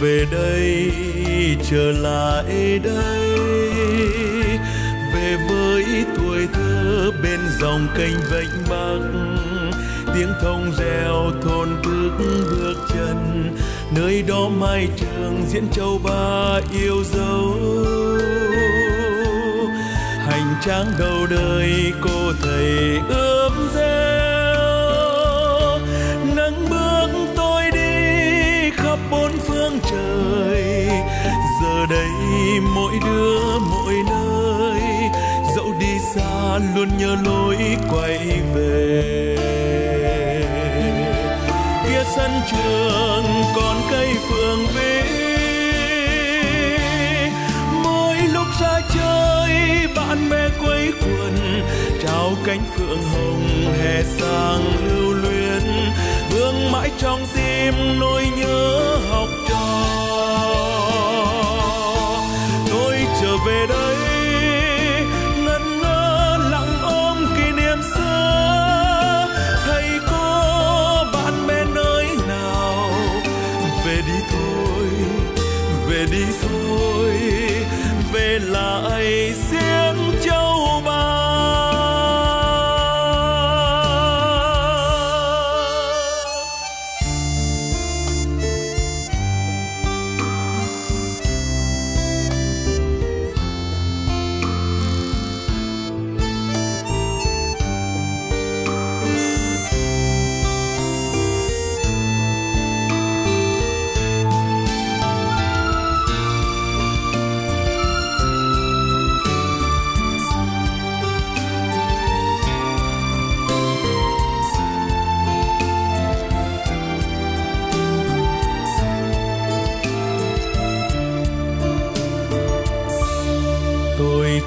về đây, trở lại đây. Về với tuổi thơ bên dòng kênh vạch bắc tiếng thông reo thôn bước bước chân. Nơi đó mai trường diễn châu ba yêu dấu. Hành trang đầu đời cô thầy ướm gieo phương trời. Giờ đây mỗi đứa, mỗi nơi, dẫu đi xa luôn nhớ lối quay về. Kia sân trường còn cây phượng vĩ. Mỗi lúc ra chơi, bạn bè quấy quần, trao cánh phượng hồng hè sang lưu luyến. Vương mãi trong tim nỗi nhớ học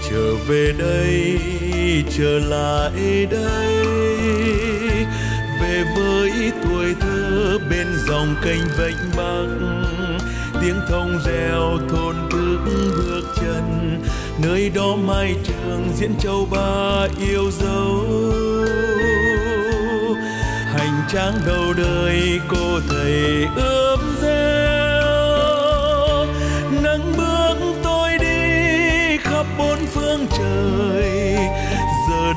trở về đây, trở lại đây. Về với tuổi thơ bên dòng kênh vênh bắc tiếng thông reo thôn thức bước chân. Nơi đó mai trường diễn châu ba yêu dấu. Hành trang đầu đời cô thầy ươm gieo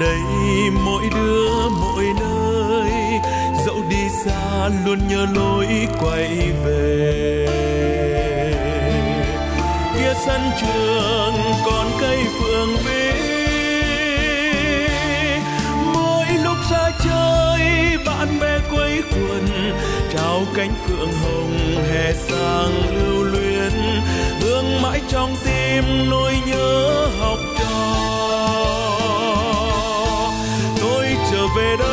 đây, mỗi đứa, mỗi nơi. Dẫu đi xa luôn nhớ lối quay về. Kia sân trường còn cây phượng vi mỗi lúc ra chơi, bạn bè quây quần, trao cánh phượng hồng.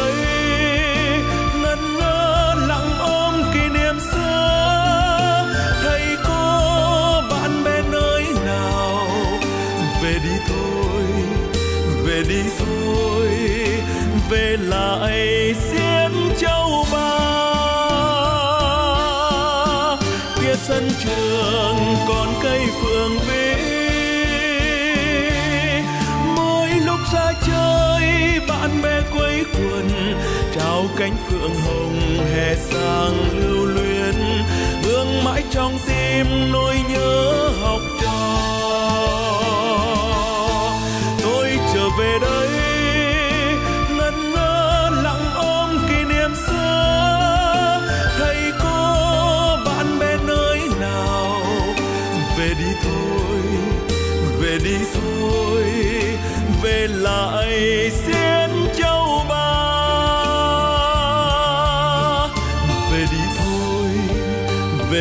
Trở ngẩn ngơ lặng ôm kỷ niệm xưa. Thầy cô, bạn bè nơi nào? Về đi thôi, về đi thôi, về lại xiên châu ba. Kia sân trường còn cây phượng vĩ. Mỗi lúc ra chơi, bạn bè quấy quần trao cánh phượng hồng hè sang lưu luyến, vương mãi trong tim nỗi nhớ học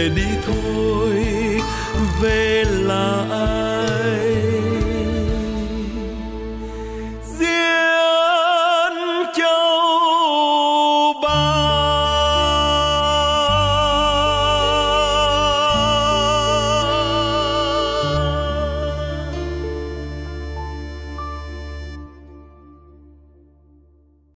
về đi